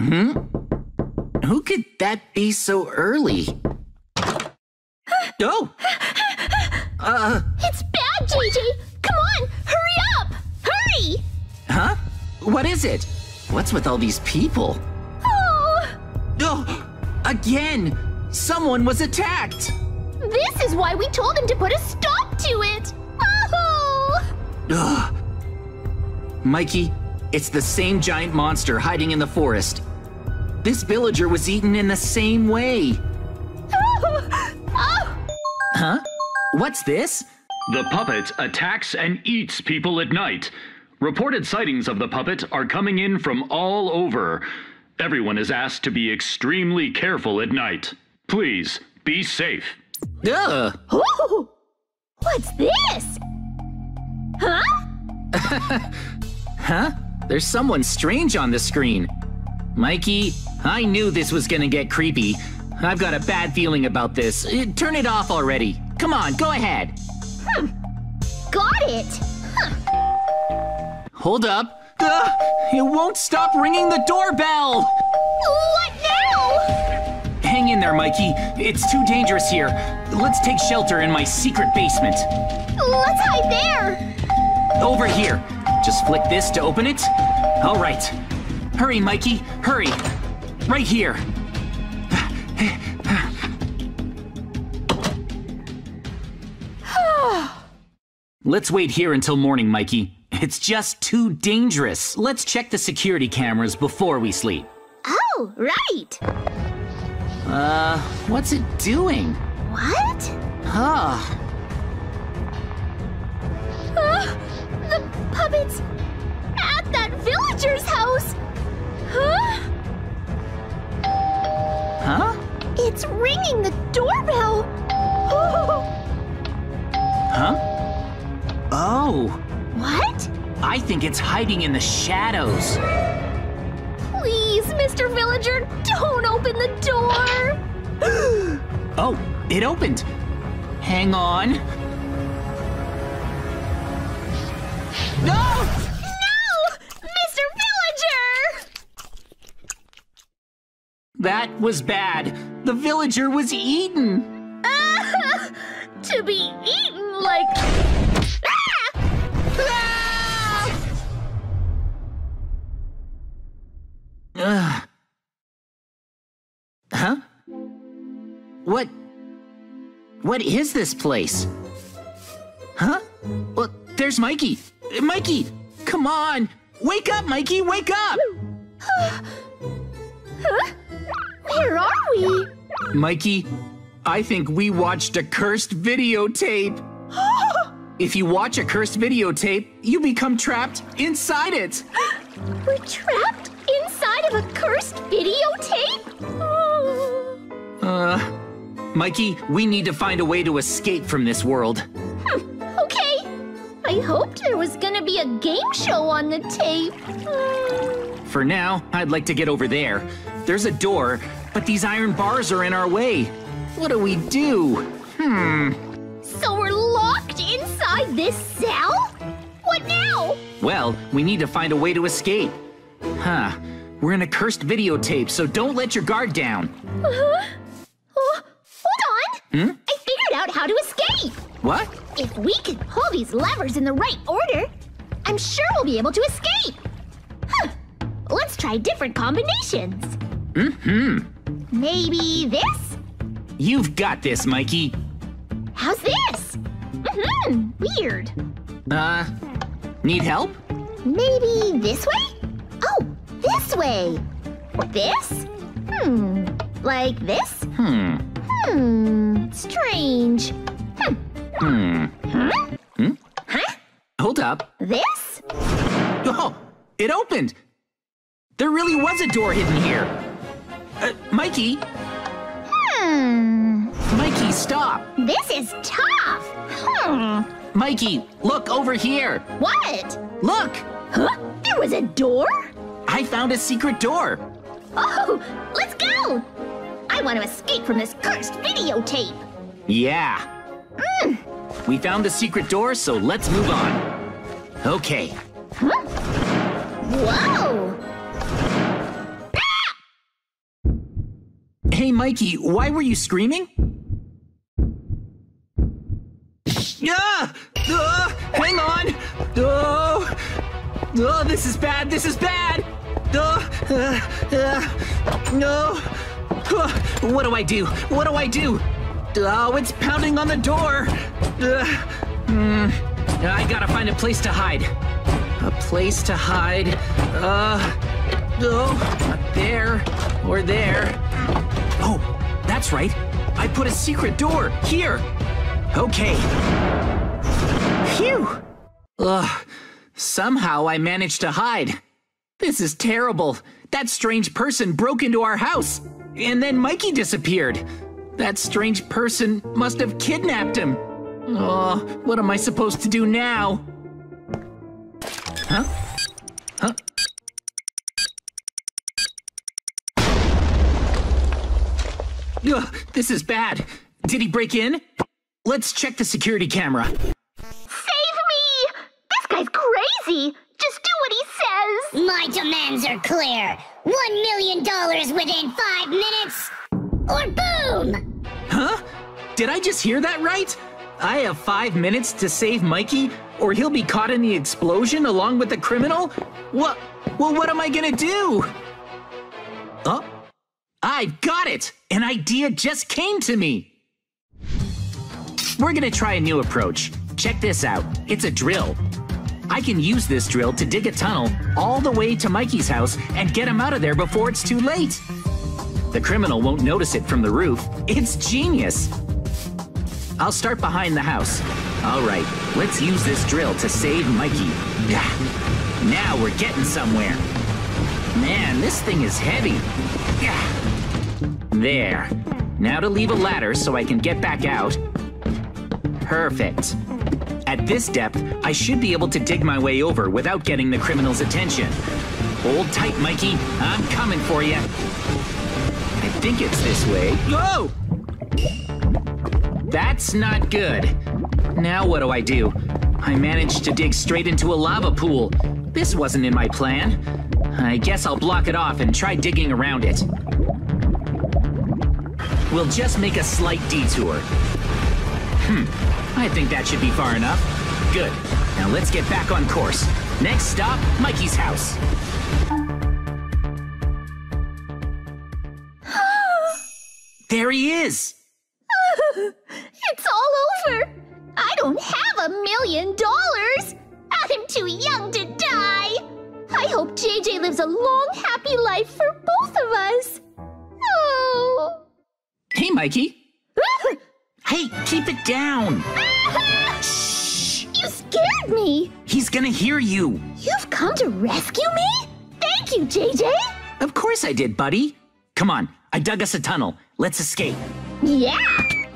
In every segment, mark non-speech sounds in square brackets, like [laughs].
Who could that be so early? [gasps] Oh! Uh, It's bad, JJ! Come on, hurry up! Hurry! huh? What is it? What's with all these people? Oh, Oh! Again! Someone was attacked! this is why we told him to put a stop to it! Oh! Ugh. Mikey, it's the same giant monster hiding in the forest. This villager was eaten in the same way. [laughs] Huh? What's this? The puppet attacks and eats people at night. Reported sightings of the puppet are coming in from all over. Everyone is asked to be extremely careful at night. Please, be safe. Ugh! Oh! What's this? Huh? [laughs] Huh? There's someone strange on the screen. Mikey, I knew this was gonna get creepy. I've got a bad feeling about this. Uh, Turn it off already. Come on, go ahead. Got it! Hold up. Ugh, it won't stop ringing the doorbell! What now? Hang in there, Mikey. It's too dangerous here. Let's take shelter in my secret basement. Let's hide there! Over here. Just flick this to open it. All right. Hurry, Mikey. Hurry. Right here. [sighs] Let's wait here until morning, Mikey. It's just too dangerous. Let's check the security cameras before we sleep. Oh, right! Uh, what's it doing? What? Huh. Uh, the puppet's at that villager's house! Huh? Huh? It's ringing the doorbell! Huh? Oh, what? I think it's hiding in the shadows. Please, Mr. Villager, don't open the door! [gasps] Oh, it opened. Hang on. No! No! Mr. Villager! That was bad. The villager was eaten. Ah, [laughs] to be eaten like. [laughs] Ah! Ah! Ugh. Huh? What? What is this place? Huh? Well, there's Mikey. Mikey, come on. Wake up, Mikey, wake up. [gasps] Huh? Where are we? Mikey, I think we watched a cursed videotape. [gasps] If you watch a cursed videotape, you become trapped inside it. [gasps] We're trapped inside of a cursed videotape? Oh. [gasps] Uh, Mikey, we need to find a way to escape from this world. Hmm, okay. I hoped there was gonna be a game show on the tape. For now, I'd like to get over there. There's a door, but these iron bars are in our way. What do we do? Hmm. So we're locked inside this cell? What now? Well, we need to find a way to escape. Huh. We're in a cursed videotape, so don't let your guard down. Uh-huh. Oh, hold on. Hmm? I figured out how to escape. What? If we can pull these levers in the right order, I'm sure we'll be able to escape. Huh. Let's try different combinations. Mm-hmm. Maybe this? You've got this, Mikey. How's this? Mm-hmm. Weird. Uh, need help? Maybe this way? Oh, this way. Or this? Hmm. Like this? Hmm. Hmm. Strange. Hmm. Hmm. Huh? Hmm? Huh? Hold up. This? Oh, it opened. There really was a door hidden here. Mikey, Hmm. Mikey, stop. This is tough. Hmm. Mikey, look over here. What? Look, Huh? There was a door? I found a secret door. Oh, let's go! I want to escape from this cursed videotape. Yeah. Mm. We found the secret door, so let's move on. Okay. Huh? Whoa! Mikey, why were you screaming? Uh, hang on! Oh, oh, this is bad, this is bad! Oh, uh, uh, no! Uh, what do I do? What do I do? Oh, it's pounding on the door! Uh, hmm, I gotta find a place to hide. A place to hide. Uh, oh, not there or there. That's right. I put a secret door here. Okay. Phew. Ugh. Somehow I managed to hide. This is terrible. That strange person broke into our house. And then Mikey disappeared. That strange person must have kidnapped him. Oh, what am I supposed to do now? Huh? Ugh, this is bad. Did he break in? Let's check the security camera. Save me! This guy's crazy! Just do what he says! My demands are clear. One million dollars within five minutes, or boom! Huh? Did I just hear that right? I have five minutes to save Mikey, or he'll be caught in the explosion along with the criminal? What? Well, what am I gonna do? I've got it! An idea just came to me! We're gonna try a new approach. Check this out. It's a drill. I can use this drill to dig a tunnel all the way to Mikey's house and get him out of there before it's too late. The criminal won't notice it from the roof. It's genius. I'll start behind the house. All right, let's use this drill to save Mikey. Now we're getting somewhere. Man, this thing is heavy. There. Now to leave a ladder so I can get back out. Perfect. At this depth, I should be able to dig my way over without getting the criminal's attention. Hold tight, Mikey. I'm coming for you. I think it's this way. Whoa! That's not good. Now what do I do? I managed to dig straight into a lava pool. This wasn't in my plan. I guess I'll block it off and try digging around it. We'll just make a slight detour. Hmm, I think that should be far enough. Good. Now let's get back on course. Next stop, Mikey's house. [gasps] there he is! [laughs] It's all over! I don't have a million dollars! I'm too young to die! I hope JJ lives a long, happy life for both of us! Oh! Hey, Mikey. [laughs] Hey, keep it down. Shh. You scared me! He's gonna hear you. You've come to rescue me? Thank you, JJ! Of course I did, buddy. Come on, I dug us a tunnel. Let's escape. Yeah!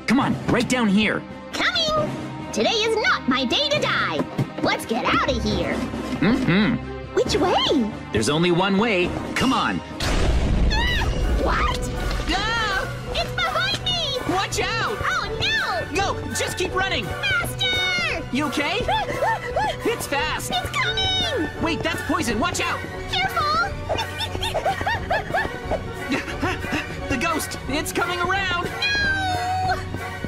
Come on, right down here. Coming! Today is not my day to die! Let's get out of here! Mm-hmm. Which way? There's only one way. Come on. What? Watch out! Oh no! Go! Just keep running! Faster! You okay? [laughs] It's fast! It's coming! Wait, that's poison! Watch out! Careful! [laughs] The ghost! It's coming around!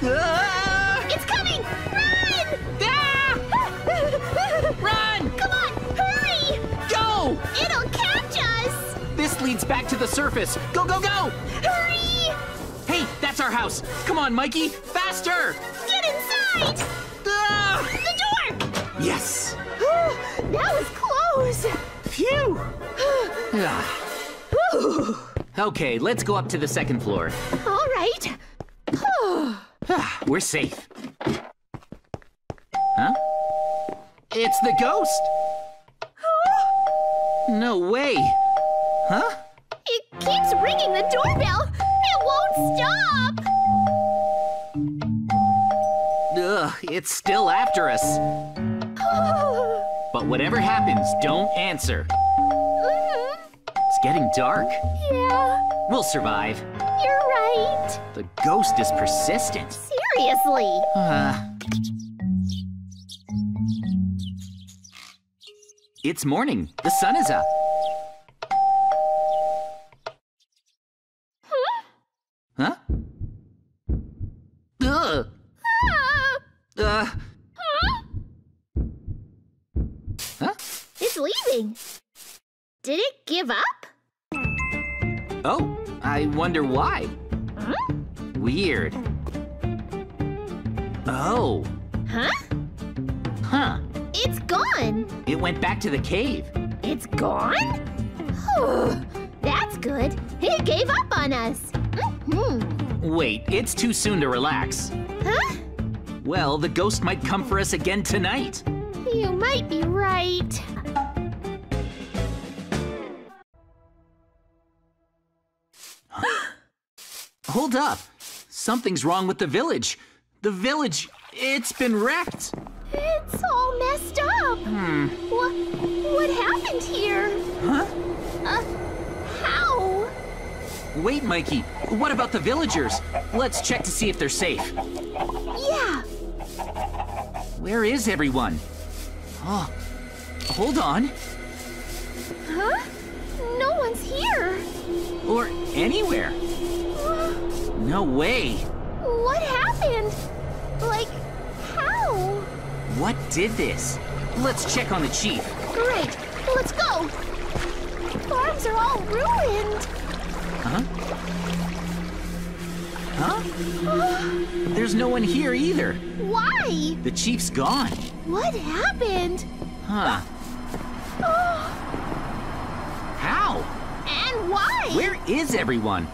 no! Ah! It's coming! Run! Ah! [laughs] Run! Come on, hurry! Go! It'll catch us! This leads back to the surface. Go, go, go! Hurry! Our house. Come on, Mikey. Faster! Get inside! Ah! The door! Yes! that was close! Phew! [sighs] Ah. okay, let's go up to the second floor. All right. [sighs] Ah, We're safe. Huh? It's the ghost! No way! Huh? It's still after us. But whatever happens, don't answer. It's getting dark. Yeah, We'll survive. you're right. The ghost is persistent. Seriously. Uh. It's morning. The sun is up. Give up? Oh, I wonder why. Weird. Oh, Huh? huh. It's gone. It went back to the cave. It's gone? That's good. It gave up on us. hmm Wait, it's too soon to relax. Huh? Well, the ghost might come for us again tonight. You might be right. Hold up. Something's wrong with the village. The village, it's been wrecked. It's all messed up. Hmm. What, what happened here? Huh? Uh, how? Wait, Mikey. What about the villagers? Let's check to see if they're safe. Yeah, Where is everyone? Oh, hold on. huh? No one's here. Or anywhere. No way. What happened? Like, how? What did this? Let's check on the chief. Great, let's go. Farms are all ruined. Huh? Huh? There's no one here either. Why? The chief's gone. What happened? Huh? Oh, How? and why? Where is everyone?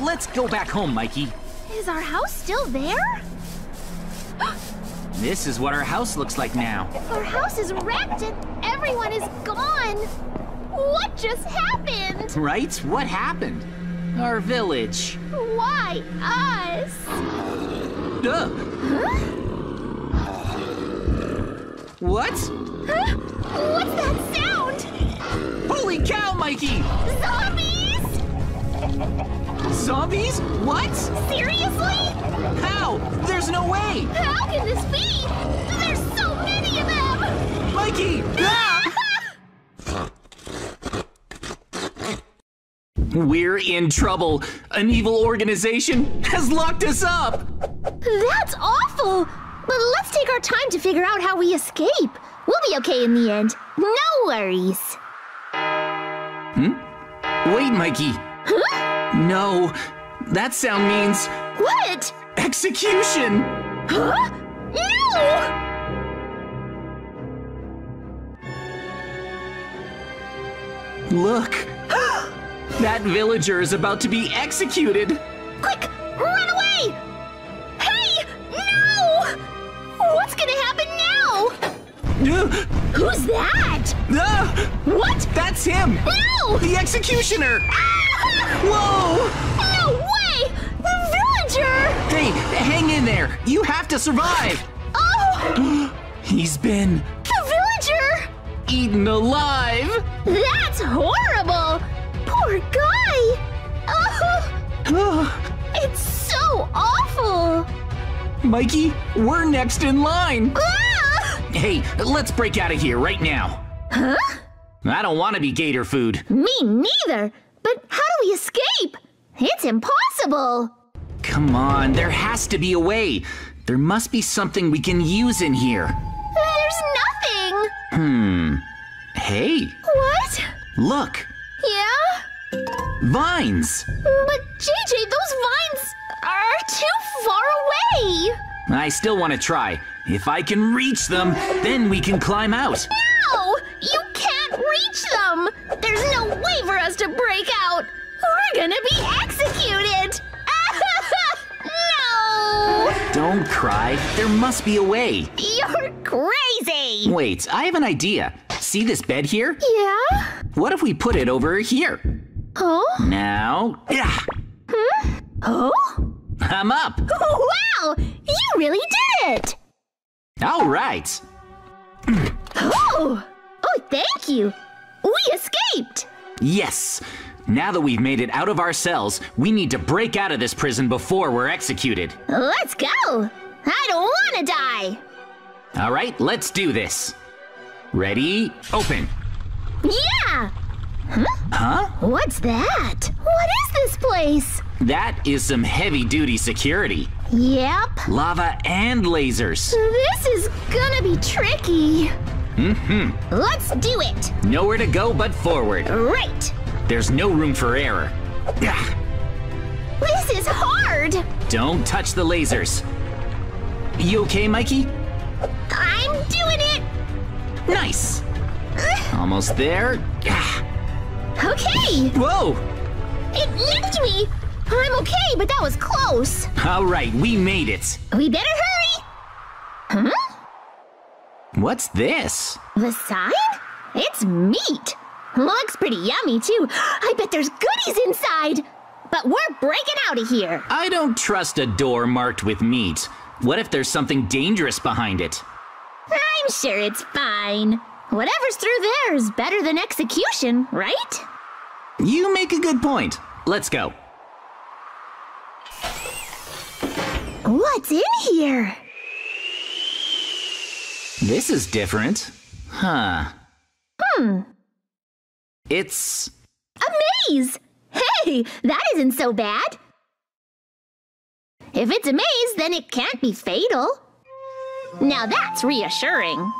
Let's go back home, Mikey. Is our house still there? [gasps] This is what our house looks like now. Our house is wrecked and everyone is gone. What just happened? Right? What happened? Our village. Why us? Duh. What? Huh? What's that sound? Holy cow, Mikey! Zombies? Zombies? What? Seriously? How? There's no way! How can this be? There's so many of them! Mikey! Ah! [laughs] We're in trouble. An evil organization has locked us up. That's awful! But let's take our time to figure out how we escape. We'll be okay in the end. No worries. Hmm? Wait, Mikey. Huh? No. That sound means What? execution. Huh? No! Look. that villager is about to be executed. Quick, run away! Hey, no! What's gonna happen now? Uh, Who's that? [gasps] uh, What? that's him. No! The executioner. Ah! Whoa! No way! The villager! Hey, hang in there. You have to survive. Oh! [gasps] He's been The villager! eaten alive. That's horrible! Poor guy! [sighs] Oh, it's so awful! Mikey, we're next in line. Ah! Hey, let's break out of here right now. Huh? I don't want to be gator food. Me neither! But how we escape? It's impossible! Come on, there has to be a way. There must be something we can use in here. There's nothing! Hmm. Hey, What? look. Yeah? Vines. But JJ, those vines are too far away! I still want to try. If I can reach them, then we can climb out. No! You can't reach them! There's no way for us to break out! We're gonna be executed! [laughs] no! Don't cry. There must be a way. You're crazy! Wait, I have an idea. See this bed here? Yeah? What if we put it over here? Oh? Now, yeah, Hmm? Oh? I'm up. Wow! You really did it! All right. Oh! Oh, thank you! We escaped! Yes. Now that we've made it out of our cells, we need to break out of this prison before we're executed. Let's go! I don't wanna die! All right, let's do this. Ready? Open. Yeah! Huh? Huh? What's that? What is this place? That is some heavy duty security. Yep. Lava and lasers. This is gonna be tricky. Mm-hmm. Let's do it! Nowhere to go but forward. Right! There's no room for error. This is hard! Don't touch the lasers. You okay, Mikey? I'm doing it! Nice. Almost there. Okay! Whoa! It licked me! I'm okay, but that was close. All right, we made it. We better hurry! Huh? What's this? The sign? It's meat! Looks pretty yummy, too. I bet there's goodies inside! But we're breaking out of here! I don't trust a door marked with meat. What if there's something dangerous behind it? I'm sure it's fine. Whatever's through there is better than execution, right? You make a good point. Let's go. What's in here? This is different. Huh. Hmm. It's. A maze! Hey, that isn't so bad. If it's a maze, then it can't be fatal. Now that's reassuring.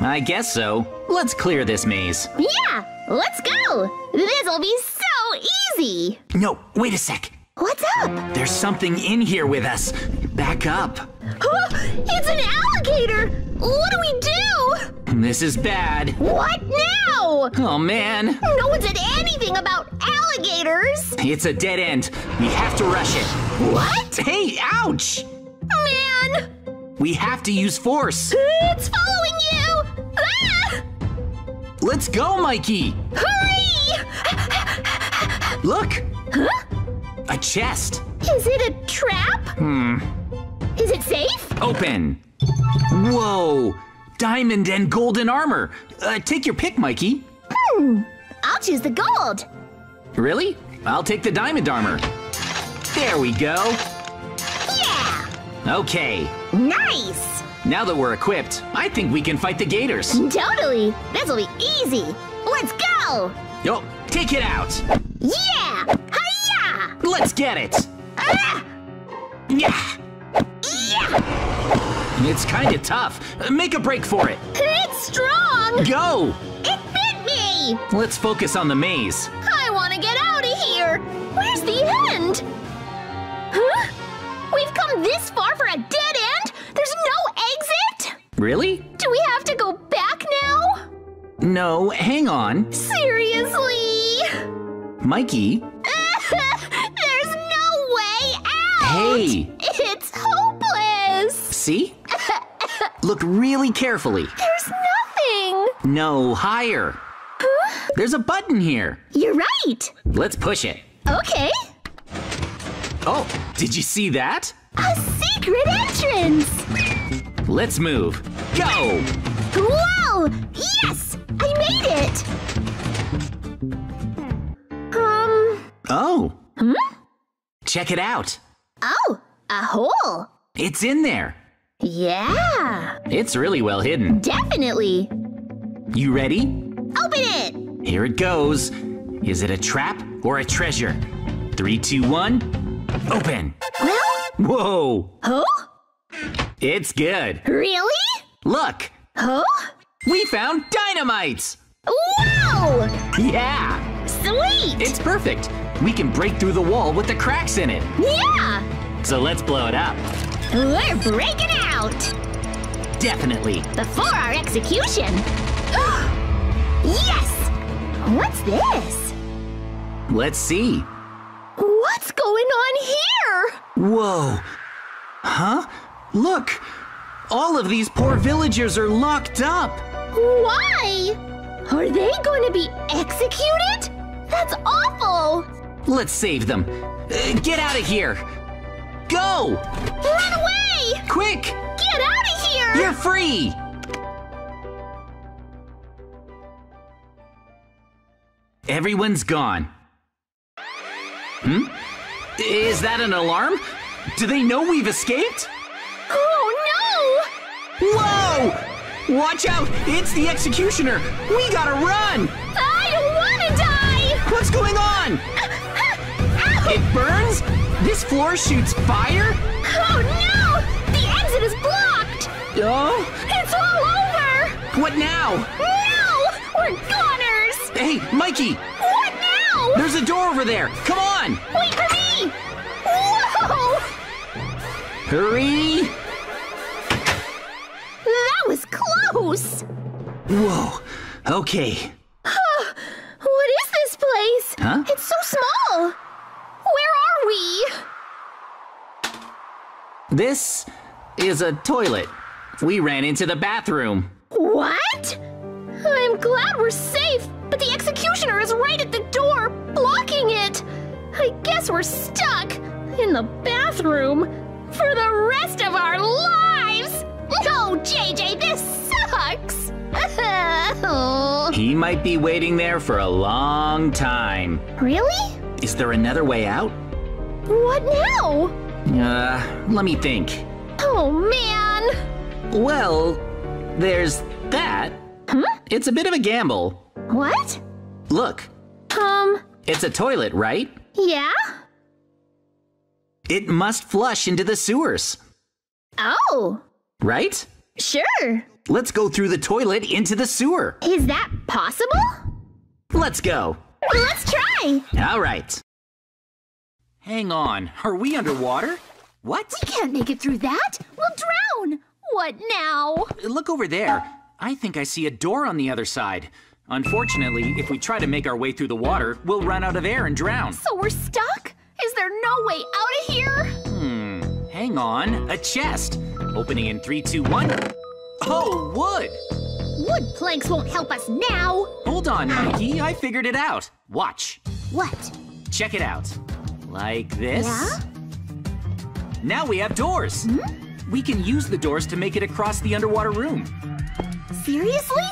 I guess so. Let's clear this maze. Yeah, let's go! This'll be so easy! No, wait a sec. What's up? There's something in here with us. Back up. It's an alligator! What do we do? This is bad. What now? Oh man. No one said anything about alligators! It's a dead end. We have to rush it. What? Hey, ouch! Man! We have to use force. It's following you! Ah! Let's go, Mikey. Hurry! Look. Huh? A chest. Is it a trap? Hmm. Is it safe? Open. Whoa. Diamond and golden armor. Uh, take your pick, Mikey. Hmm. I'll choose the gold. Really? I'll take the diamond armor. There we go. Yeah! Okay. Nice! Now that we're equipped, I think we can fight the gators. Totally! This'll be easy! Let's go! Yo, take it out. Yeah! Hiya! Let's get it. Ah! Yeah. It's kind of tough. Make a break for it. It's strong! Go. It bit me! Let's focus on the maze. I want to get out of here! Where's the end? Huh? We've come this far for a dead end? There's no exit? Really? Do we have to go back now? No, hang on. Seriously? Mikey. [laughs] There's no way out! Hey. Look really carefully. There's nothing! No, higher. There's a button here. You're right! Let's push it. Okay. Oh, did you see that? A secret entrance! Let's move. Go! Whoa! Yes! I made it! Um. Oh, Hmm? check it out. Oh, a hole! It's in there. Yeah! It's really well hidden. Definitely! You ready? Open it! Here it goes. Is it a trap or a treasure? Three, two, one. Open. Well, Whoa! huh? It's good. Really? Look, Huh? we found dynamite! Whoa! Yeah! Sweet! It's perfect. We can break through the wall with the cracks in it. yeah! So let's blow it up. We're breaking out! Definitely. Before our execution! [gasps] yes! What's this? Let's see. What's going on here? Whoa. Huh? Look! All of these poor villagers are locked up. Why? Are they going to be executed? That's awful! Let's save them. Uh, get out of here. Go! Run away! Quick! Get out of here! You're free! Everyone's gone. Hmm? Is that an alarm? Do they know we've escaped? Oh no! Whoa! Watch out! It's the executioner! We gotta run! I don't want to die! What's going on? It burns? This floor shoots fire? Oh no! The exit is blocked! Oh, It's all over! What now? No! We're goners! Hey, Mikey! What now? There's a door over there! Come on! Wait for me! Whoa! Hurry! That was close! Whoa. Okay. What is this place? Huh? It's so small! Where are we? This is a toilet. We ran into the bathroom. What? I'm glad we're safe, but the executioner is right at the door, blocking it. I guess we're stuck in the bathroom for the rest of our lives. No, JJ, this sucks. [laughs] He might be waiting there for a long time. really? Is there another way out? What now? Uh, let me think. Oh man. Well, there's that. Huh? It's a bit of a gamble. What? Look, Um, it's a toilet, right? yeah? It must flush into the sewers, Oh, right? sure. Let's go through the toilet into the sewer. Is that possible? Let's go. Let's try. All right. Hang on, are we underwater? What? We can't make it through that. We'll drown. What now? Look over there. I think I see a door on the other side. Unfortunately, if we try to make our way through the water, we'll run out of air and drown. So we're stuck? Is there no way out of here? Hmm, hang on. A chest. Opening in three, two, one. Oh, wood! Wood planks won't help us now. Hold on, Mikey. I figured it out. Watch. What? Check it out. Like this. Yeah? Now we have doors. Hmm? We can use the doors to make it across the underwater room. Seriously?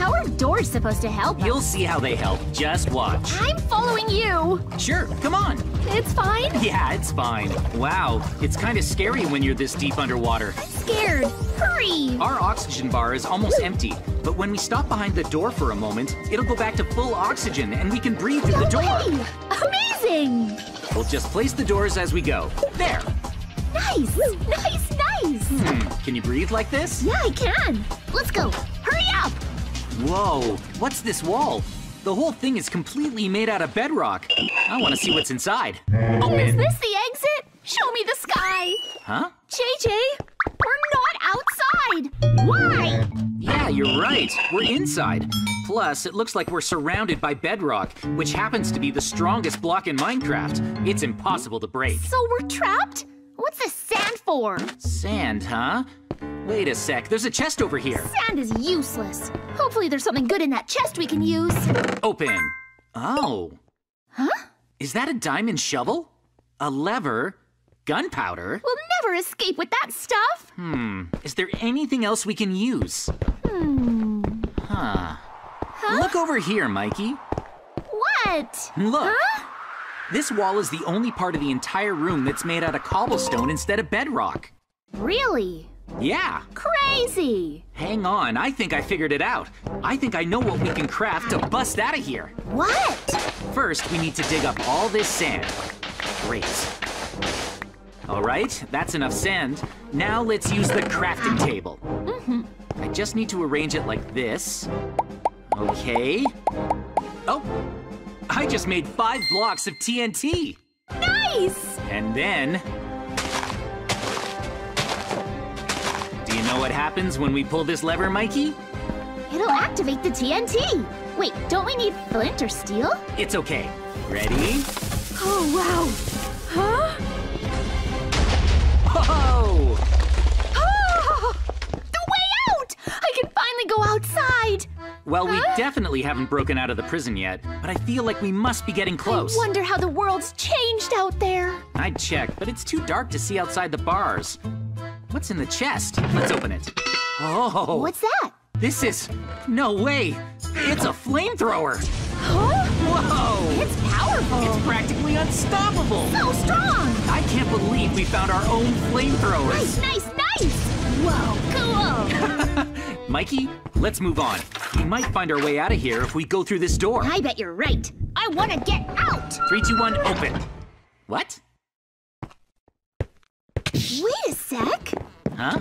How are doors supposed to help? You'll see how they help. Just watch. I'm following you. Sure, come on. It's fine. Yeah, it's fine. Wow, it's kind of scary when you're this deep underwater. I'm Scared. Hurry. Our oxygen bar is almost empty, but when we stop behind the door for a moment, it'll go back to full oxygen and we can breathe through No the door. way. Amazing. We'll just place the doors as we go. There. Nice. Nice, nice. Hmm, can you breathe like this? Yeah, I can. Let's go. Whoa, what's this wall? The whole thing is completely made out of bedrock. I want to see what's inside. Oh, is this the exit? Show me the sky. Huh? JJ, we're not outside. Why? Yeah, you're right. We're inside. Plus, it looks like we're surrounded by bedrock, which happens to be the strongest block in Minecraft. It's impossible to break. So we're trapped? What's the sand for? Sand, huh? Wait a sec, there's a chest over here. Sand is useless. Hopefully there's something good in that chest we can use. Open. Oh. Huh? Is that a diamond shovel? A lever? Gunpowder? We'll never escape with that stuff. Hmm. Is there anything else we can use? Hmm. Huh. Huh? Look over here, Mikey. What? Look. Huh? This wall is the only part of the entire room that's made out of cobblestone instead of bedrock. Really? Yeah. Crazy. Hang on, I think I figured it out. I think I know what we can craft to bust out of here. What? First, we need to dig up all this sand. Great. All right, that's enough sand. Now let's use the crafting table. Mhm. I just need to arrange it like this. Okay. Oh, I just made five blocks of TNT. Nice! And then... know what happens when we pull this lever, Mikey? It'll activate the TNT. Wait, don't we need flint or steel? It's okay. Ready? Oh, wow. Huh? Whoa! Ah! The way out! I can finally go outside. Well, we definitely haven't broken out of the prison yet, but I feel like we must be getting close. I wonder how the world's changed out there. I'd check, but it's too dark to see outside the bars. What's in the chest? Let's open it. Oh, What's that? this is... No way! It's a flamethrower! Huh? Whoa! It's powerful. It's practically unstoppable! so strong. I can't believe we found our own flamethrowers! Nice, nice, nice. Whoa, cool. [laughs] Mikey, let's move on. We might find our way out of here if we go through this door. I bet you're right. I want to get out. Three, two, one, open. What? Wait a sec. Huh?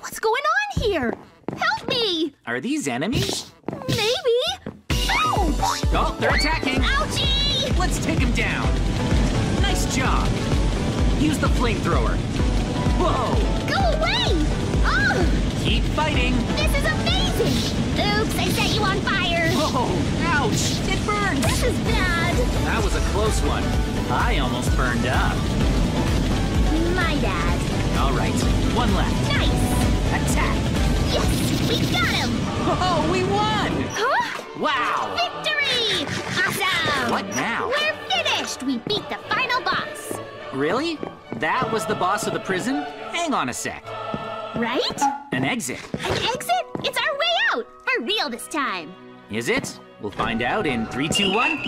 What's going on here? Help me! Are these enemies? Maybe? Ouch! Oh, they're attacking! Ouchie! Let's take him down! Nice job! Use the flamethrower. Whoa! Go away! Oh, Keep fighting! this is amazing! Oops, I set you on fire! Whoa! Ouch! It burns! This is bad! That was a close one. I almost burned up. My bad. All right, one left. Nice! Attack! Yes, we got him! Oh, we won! Huh? Wow! Victory! Awesome! What now? We're finished! We beat the final boss! Really? That was the boss of the prison? Hang on a sec. Right? An exit. An exit? It's our way out! For real this time! Is it? We'll find out in three, two, one.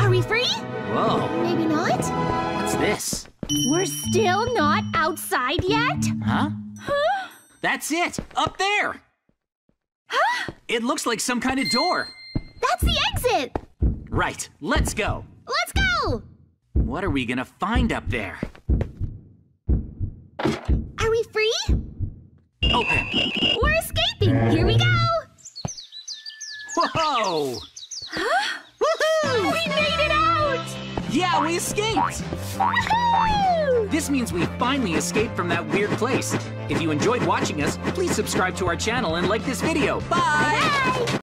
Are we free? Whoa, Maybe not? what's this? We're still not outside yet? Huh? Huh? That's it! Up there! Huh? It looks like some kind of door. That's the exit! Right, let's go. Let's go! What are we gonna find up there? Are we free? Open. We're escaping! Here we go! Whoa! Woohoo! We made it out! Yeah, we escaped! This means we finally escaped from that weird place. If you enjoyed watching us, please subscribe to our channel and like this video. Bye! Bye!